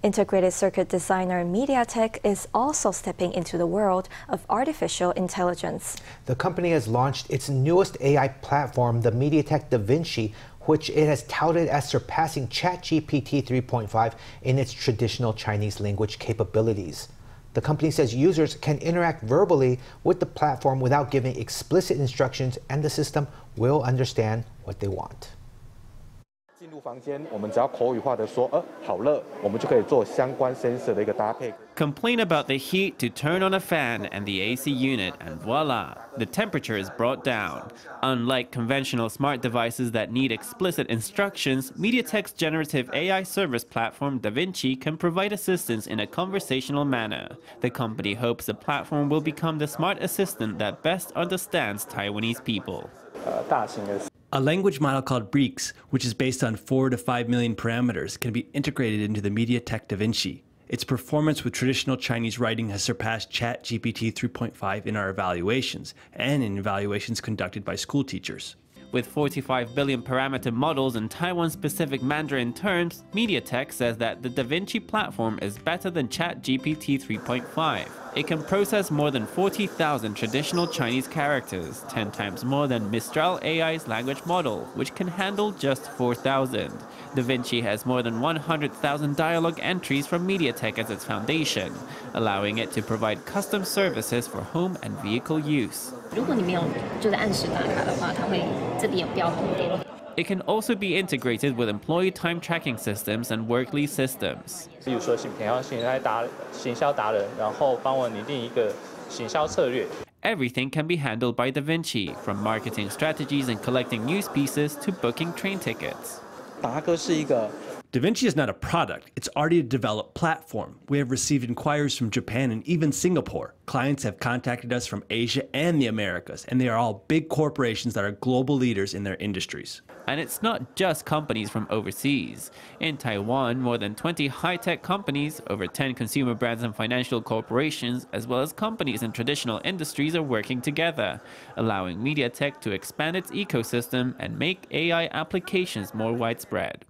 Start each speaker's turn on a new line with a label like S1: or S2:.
S1: Integrated circuit designer MediaTek is also stepping into the world of artificial intelligence.
S2: The company has launched its newest AI platform, the MediaTek DaVinci, which it has touted as surpassing ChatGPT 3.5 in its traditional Chinese language capabilities. The company says users can interact verbally with the platform without giving explicit instructions, and the system will understand what they want.
S3: 进入房间，我们只要口语化的说，呃，好热，我们就可以做相关 sensor 的一个搭配。
S4: Complain about the heat to turn on a fan and the AC unit, and voila, the temperature is brought down. Unlike conventional smart devices that need explicit instructions, MediaTek's generative AI service platform DaVinci can provide assistance in a conversational manner. The company hopes the platform will become the smart assistant that best understands Taiwanese people.
S3: 呃，大型的
S5: a language model called BreeXe, which is based on 4 to 5 million parameters, can be integrated into the MediaTek DaVinci. Its performance with traditional Chinese writing has surpassed ChatGPT 3.5 in our evaluations and in evaluations conducted by school teachers.
S4: With 45 billion parameter models in Taiwan-specific Mandarin terms, MediaTek says that the DaVinci platform is better than ChatGPT 3.5. It can process more than 40,000 traditional Chinese characters, 10 times more than Mistral AI's language model, which can handle just 4,000. DaVinci has more than 100,000 dialogue entries from MediaTek as its foundation, allowing it to provide custom services for home and vehicle use. 如果你没有就是按时打卡的话，它会这里有标红点。It can also be integrated with employee time tracking systems and workly systems. 比如说，想要现在打行销达人，然后帮我拟定一个行销策略。Everything can be handled by DaVinci, from marketing strategies and collecting news pieces to booking train tickets.
S5: 达哥是一个 DaVinci is not a product, it's already a developed platform. We have received inquiries from Japan and even Singapore. Clients have contacted us from Asia and the Americas, and they are all big corporations that are global leaders in their industries.
S4: And it's not just companies from overseas. In Taiwan, more than 20 high-tech companies, over 10 consumer brands and financial corporations, as well as companies in traditional industries are working together, allowing MediaTek to expand its ecosystem and make AI applications more widespread.